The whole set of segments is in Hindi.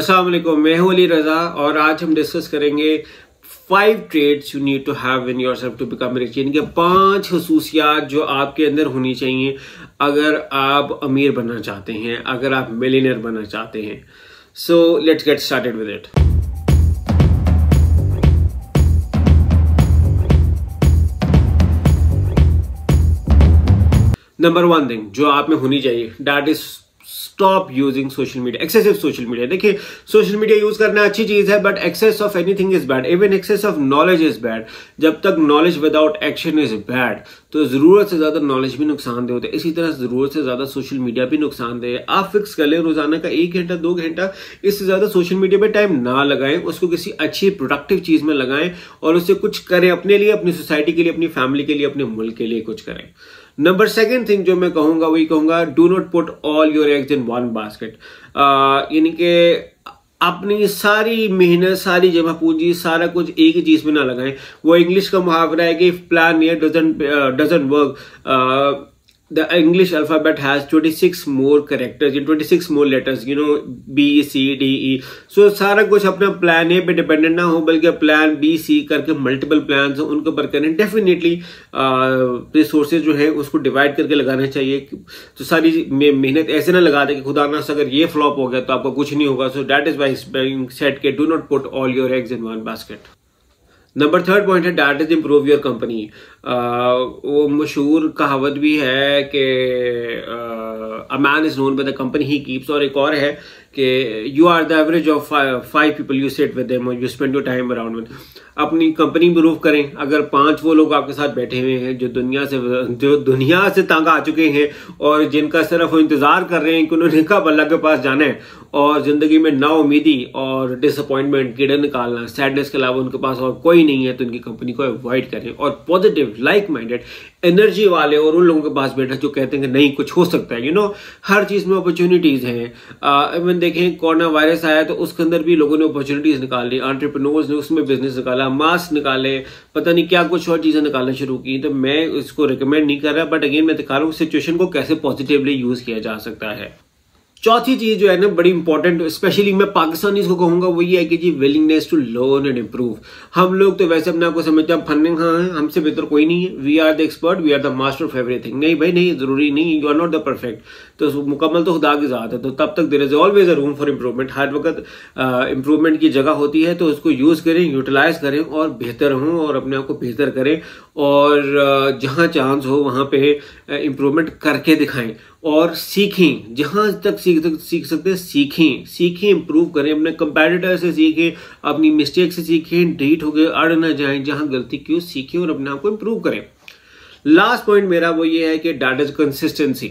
असलम मैं हूँ अली रजा और आज हम डिस्कस करेंगे five traits you need to have in your self to become rich यानी कि पाँच खसूसियात जो आपके अंदर होनी चाहिए अगर आप अमीर बनना चाहते हैं, अगर आप मिलीनियर बनना चाहते हैं। So let's get started with it number one thing जो आप में होनी चाहिए that is stop using social media excessive social media देखिए सोशल मीडिया यूज़ करना अच्छी चीज़ है but excess of anything is bad even excess of knowledge is bad जब तक knowledge without action is bad तो ज़रूरत से ज़्यादा नॉलेज भी नुकसानदेह होते हैं। इसी तरह ज़रूरत से ज़्यादा सोशल मीडिया भी नुकसानदेह है आप फिक्स कर लें रोज़ाना का एक घंटा, दो घंटा, इससे ज़्यादा सोशल मीडिया पे टाइम ना लगाएँ, उसको किसी अच्छी प्रोडक्टिव चीज़ में लगाएँ और उससे कुछ करें अपने लिए, अपनी सोसाइटी के लिए, अपनी फैमिली के लिए, अपने मुल्क के लिए कुछ करें। नंबर सेकेंड थिंग जो मैं कहूँगा, वही कहूँगा do not put all your eggs in one basket यानी कि अपनी सारी मेहनत, सारी जमा पूंजी, सारा कुछ एक ही चीज़ में ना लगाएँ। वो इंग्लिश का मुहावरा है कि प्लान ये doesn't doesn't work the English alphabet has 26 more characters, in 26 more letters, you know, B, C, D E. So, सारा कुछ अपना प्लान ए पे डिपेंडेंट ना हो, बल्कि प्लान बी सी करके मल्टीपल प्लान हो, उनको ऊपर करें डेफिनेटली रिसोर्सेज जो है, उसको डिवाइड करके लगाना चाहिए। तो सारी मेहनत ऐसे ना लगा दे कि खुदा ना अगर ये फ्लॉप हो गया तो आपको कुछ नहीं होगा। So that is why said के do not put all your eggs in one basket number third point है that is improve your company वो मशहूर कहावत भी है कि a man is known by the company he keeps और एक और है कि you are the average of five people you sit with them you spend your time around with अपनी कंपनी इंप्रूव करें। अगर पाँच वो लोग आपके साथ बैठे हुए हैं जो दुनिया से, जो दुनिया से तंग आ चुके हैं और जिनका सिर्फ़ इंतज़ार कर रहे हैं कि उन्होंने कब अल्लाह के पास जाना है और ज़िंदगी में ना उम्मीदी और डिसअपॉइंटमेंट कीड़े निकालना सैडनेस के अलावा उनके पास और कोई नहीं है तो उनकी कंपनी को अवॉइड करें और पॉजिटिव लाइक माइंडेड एनर्जी वाले और उन लोगों के पास बैठा जो कहते हैं कि नहीं, कुछ हो सकता है यू नो हर चीज़ में अपॉर्चुनिटीज़ हैं। इवन देखें कोरोना वायरस आया तो उसके अंदर भी लोगों ने अपॉर्चुनिटीज़ निकाल ली आंट्रप्रनोर्स ने उसमें बिज़नेस निकाला मास्क निकाले, पता नहीं क्या कुछ और चीज़ें निकालना शुरू की। तो मैं इसको रिकमेंड नहीं कर रहा बट अगेन मैं दिखा रहा हूँ सिचुएशन को कैसे पॉजिटिवली यूज़ किया जा सकता है। चौथी चीज़ जो है ना, बड़ी इंपॉर्टेंट स्पेशली मैं पाकिस्तानी को कहूँगा वो ये है कि जी willingness to learn and improve हम लोग तो वैसे अपने आपको समझते हैं फंडिंग हाँ है हमसे बेहतर कोई नहीं है। We are the expert we are the master of everything नहीं भाई, नहीं, ज़रूरी नहीं you are not the perfect तो मुकम्मल तो खुदा की जात है। तो तब तक there is always a room for improvement हर वक्त इम्प्रूवमेंट की जगह होती है तो उसको यूज़ करें यूटिलाइज करें और बेहतर हों और अपने आप को बेहतर करें और जहाँ चांस हो, वहाँ पे इम्प्रूवमेंट करके दिखाएँ। और सीखें, जहाँ तक सीख सीख सकते हैं, सीखें। सीखें इंप्रूव करें, अपने कंपेटिटर से सीखें, अपनी मिस्टेक से सीखें डीट हो गए अड़ ना जाए, जहाँ गलती क्यों सीखें और अपने आप को इंप्रूव करें। लास्ट पॉइंट मेरा वो ये है कि डाटा कंसिस्टेंसी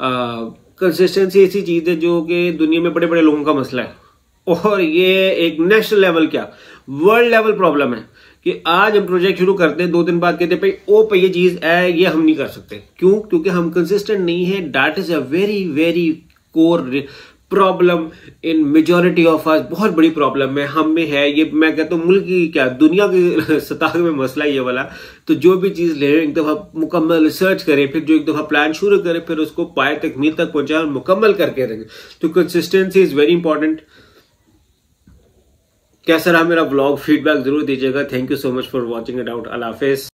कंसिस्टेंसी ऐसी चीज़ है जो कि दुनिया में बड़े बड़े लोगों का मसला है। और ये एक नेशनल लेवल क्या? वर्ल्ड लेवल प्रॉब्लम है। कि आज हम प्रोजेक्ट शुरू करते हैं, दो दिन बाद कहते हैं, भाई, ओ पे ये चीज़ है, ये हम नहीं कर सकते. क्यों? क्योंकि हम कंसिस्टेंट नहीं है। That is a very very core problem in majority of us बहुत बड़ी प्रॉब्लम है, हम में है। ये मैं कहता हूँ, मुल्क की क्या, दुनिया की सतह में मसला ये वाला। तो जो भी चीज़ ले एक दफ़ा मुकम्मल रिसर्च करें, फिर जो एक दफ़ा प्लान शुरू करें, फिर उसको पाए तकमील तक पहुँचाए मुकम्मल करके रखें तो कंसिस्टेंसी इज़ वेरी इंपॉर्टेंट कैसा रहा मेरा ब्लॉग फीडबैक ज़रूर दीजिएगा। Thank you so much for watching it Hafiz.